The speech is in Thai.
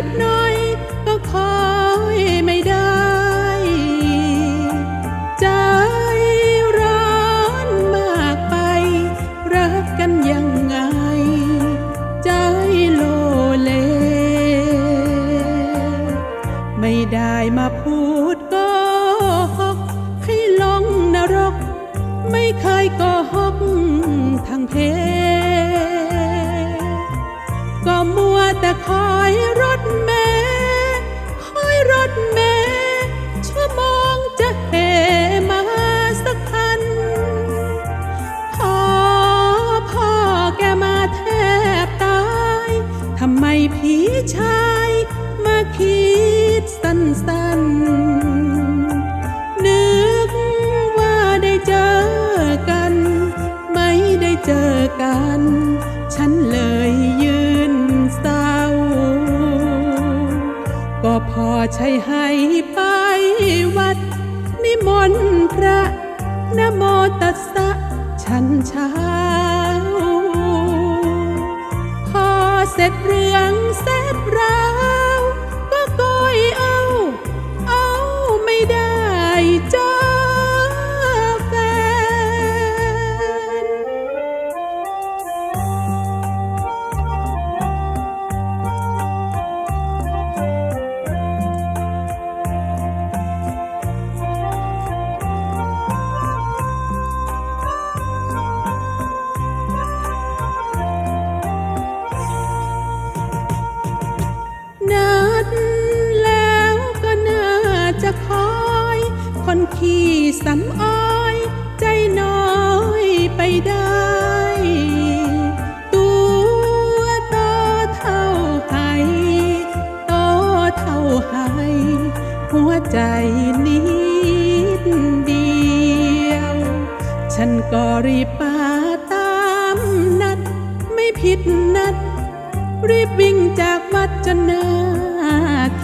นิดหน่อยก็คอยไม่ได้ ใจร้อนมากไป รักกันยังไง ใจโลเล ไม่ได้มาพูดก็หกให้ลงนรก ไม่เคยก็หกทางเพก็ ชายมาคิดสั้นๆ นึกว่าได้เจอกัน ไม่ได้เจอกัน ฉันเลยยืนเศร้า ก็พอใช้ให้ไปวัด นิมนต์พระนโมตัสสะฉันช้า เสร็จเรื่องเสร็จราว ได้ตัวโตเท่าไหโตเท่าไหหัวใจนิดเดียว ฉันก็รีบมาตามนัด ไม่ผิดนัด รีบวิ่งจากวัดจนนาท